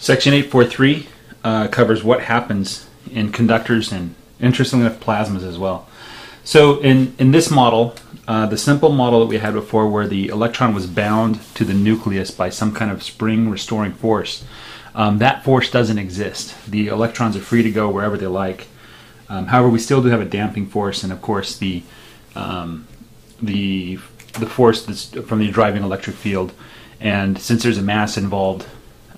Section 843 uh, covers what happens in conductors and interestingly enough plasmas as well. So in, in this model, uh, the simple model that we had before where the electron was bound to the nucleus by some kind of spring restoring force, um, that force doesn't exist. The electrons are free to go wherever they like. Um, however, we still do have a damping force and of course the um, the the force that's from the driving electric field. And since there's a mass involved,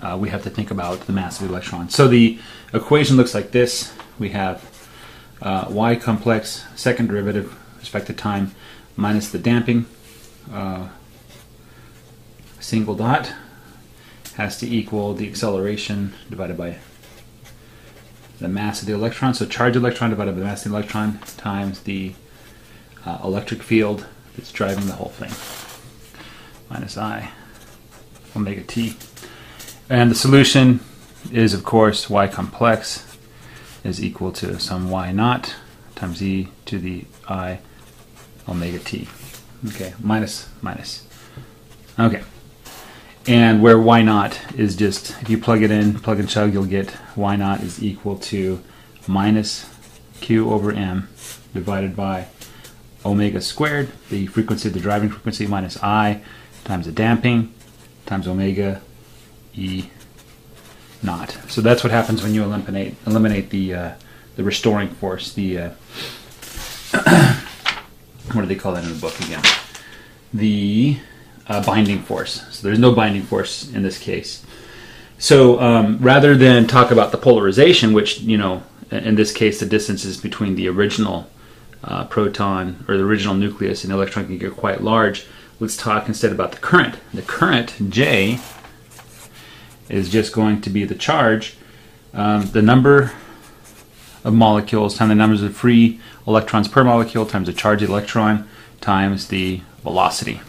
uh, we have to think about the mass of the electron. So the equation looks like this. We have uh, y complex second derivative with respect to time minus the damping uh, single dot has to equal the acceleration divided by the mass of the electron. So charge electron divided by the mass of the electron times the uh, electric field that's driving the whole thing minus i omega t. And the solution is, of course, y complex is equal to some y naught times e to the i omega t. Okay, minus, minus. Okay. And where y naught is just, if you plug it in, plug and chug, you'll get y naught is equal to minus q over m divided by omega squared, the frequency the driving frequency, minus i times the damping times omega E naught. So that's what happens when you eliminate eliminate the uh, the restoring force. The uh, what do they call that in the book again? The uh, binding force. So there's no binding force in this case. So um, rather than talk about the polarization, which you know, in this case, the distances between the original uh, proton or the original nucleus and electron can get quite large. Let's talk instead about the current. The current J is just going to be the charge, um, the number of molecules times the numbers of free electrons per molecule times the charge of the electron times the velocity.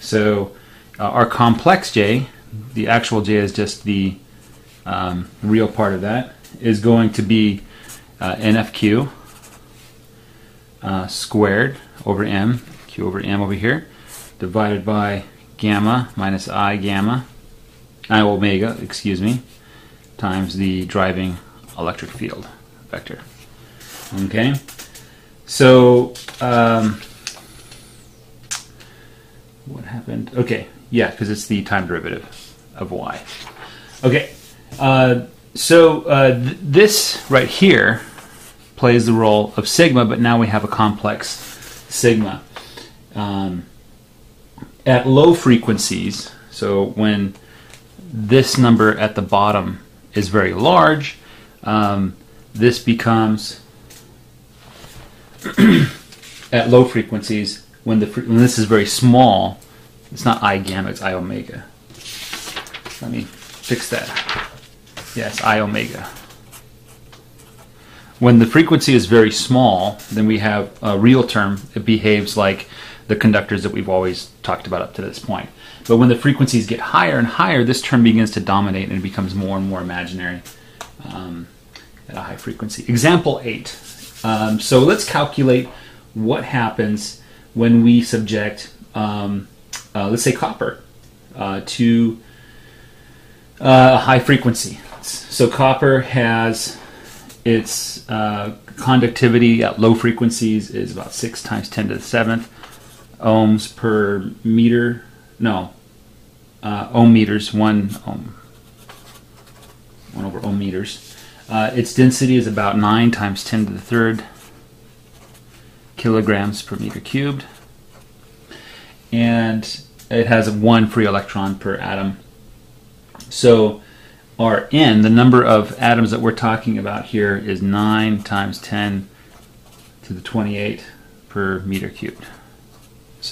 So uh, our complex J, the actual J is just the um, real part of that, is going to be uh, NFQ uh, squared over M, Q over M over here, divided by gamma minus I gamma I omega, excuse me, times the driving electric field vector. Okay, so um, what happened? Okay, yeah, because it's the time derivative of y. Okay, uh, so uh, th- this right here plays the role of sigma, but now we have a complex sigma. Um, at low frequencies, so when this number at the bottom is very large, um, this becomes at low frequencies when the when this is very small. It's not I gamma, it's I omega. Let me fix that. Yes, I omega. When the frequency is very small, then we have a real term. It behaves like the conductors that we've always talked about up to this point. But when the frequencies get higher and higher, this term begins to dominate and it becomes more and more imaginary um, at a high frequency. Example 8. Um, so let's calculate what happens when we subject, um, uh, let's say, copper uh, to uh, a high frequency. So copper has its uh, conductivity at low frequencies is about 6 times 10 to the 7th ohms per meter no, uh, ohm meters, one ohm, one over ohm meters. Uh, its density is about 9 times 10 to the third kilograms per meter cubed. And it has one free electron per atom. So our n, the number of atoms that we're talking about here, is 9 times 10 to the 28 per meter cubed.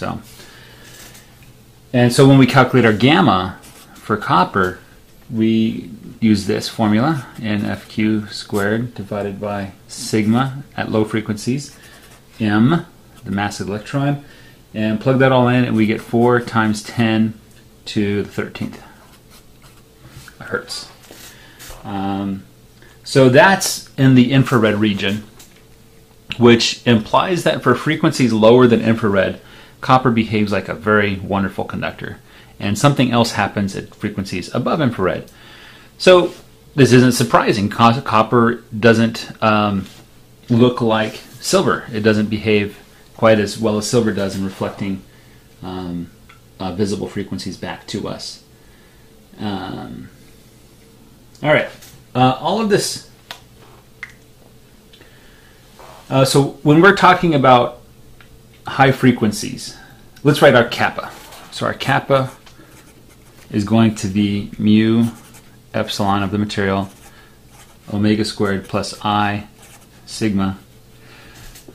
So and so when we calculate our gamma for copper, we use this formula, NFQ squared divided by sigma at low frequencies, m, the mass of the electron, and plug that all in and we get 4 times 10 to the 13th hertz. Um, so that's in the infrared region, which implies that for frequencies lower than infrared, copper behaves like a very wonderful conductor. And something else happens at frequencies above infrared. So this isn't surprising. Copper doesn't um, look like silver. It doesn't behave quite as well as silver does in reflecting um, uh, visible frequencies back to us. Um, all right. Uh, all of this. Uh, so when we're talking about high frequencies, let's write our kappa. So our kappa is going to be mu epsilon of the material omega squared plus i sigma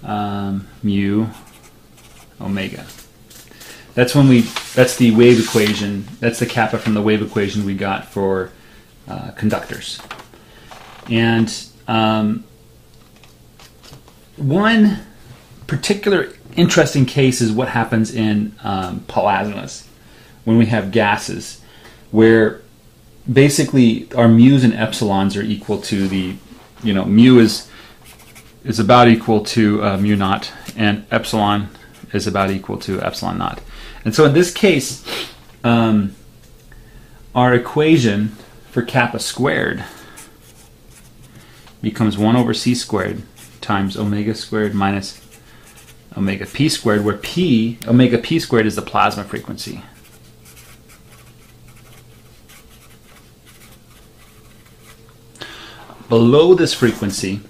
um, mu omega. That's when we. That's the wave equation. That's the kappa from the wave equation we got for uh, conductors. And um, one particular interesting case is what happens in um, plasmas when we have gases, where basically our mu's and epsilons are equal to the, you know, mu is is about equal to uh, mu naught, and epsilon is about equal to epsilon naught. And so in this case, um, our equation for kappa squared becomes 1 over c squared times omega squared minus omega p squared, where p, omega p squared is the plasma frequency. Below this frequency,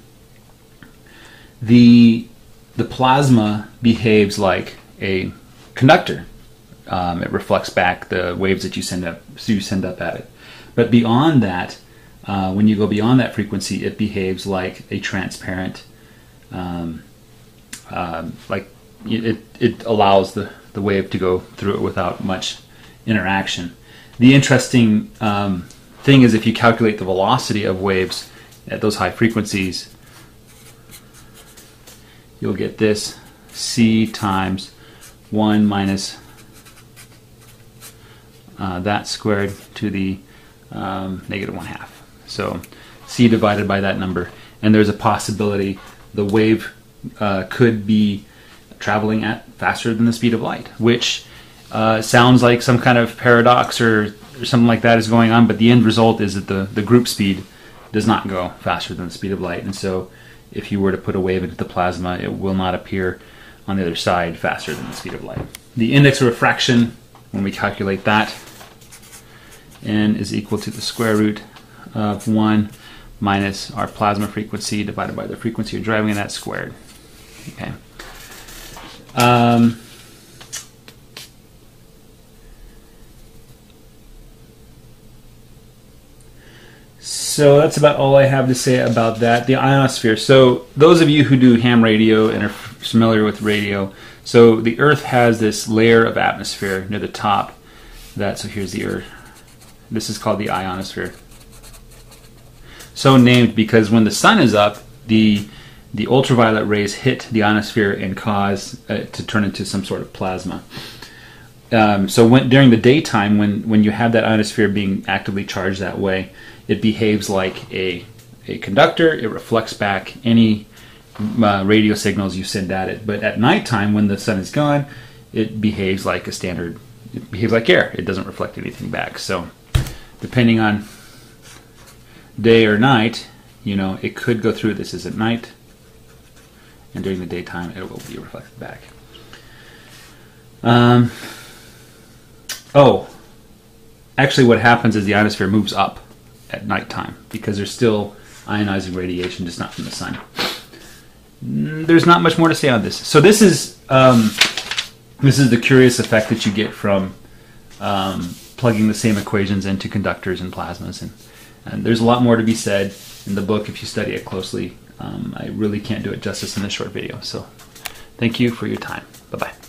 the the plasma behaves like a conductor. Um, it reflects back the waves that you send up, so you send up at it. But beyond that, uh, when you go beyond that frequency, it behaves like a transparent, um, um, like it, it allows the, the wave to go through it without much interaction. The interesting um, thing is if you calculate the velocity of waves at those high frequencies, you'll get this c times 1 minus uh, that squared to the um, negative 1 half. So c divided by that number. And there's a possibility the wave uh, could be traveling at faster than the speed of light, which uh, sounds like some kind of paradox or, or, something like that is going on, but the end result is that the, the group speed does not go faster than the speed of light. And so if you were to put a wave into the plasma, it will not appear on the other side faster than the speed of light. The index of refraction, when we calculate that, n is equal to the square root of 1 minus our plasma frequency divided by the frequency you're driving in that squared. Okay. Um, So that's about all I have to say about that. The ionosphere. So those of you who do ham radio and are familiar with radio, so the Earth has this layer of atmosphere near the top. That so here's the Earth. This is called the ionosphere. So named because when the sun is up, the the ultraviolet rays hit the ionosphere and cause it uh, to turn into some sort of plasma. Um, so when during the daytime, when when you have that ionosphere being actively charged that way, it behaves like a, a conductor. It reflects back any uh, radio signals you send at it. But at nighttime, when the sun is gone, it behaves like a standard. It behaves like air. It doesn't reflect anything back. So, depending on day or night, you know, it could go through. This is at night, and during the daytime, it will be reflected back. Um, oh, actually, what happens is the ionosphere moves up at nighttime because there's still ionizing radiation, just not from the sun. Mm, there's not much more to say on this. So this is um, this is the curious effect that you get from um, plugging the same equations into conductors and plasmas, and, and, there's a lot more to be said in the book if you study it closely. Um, I really can't do it justice in this short video. So thank you for your time. Bye bye.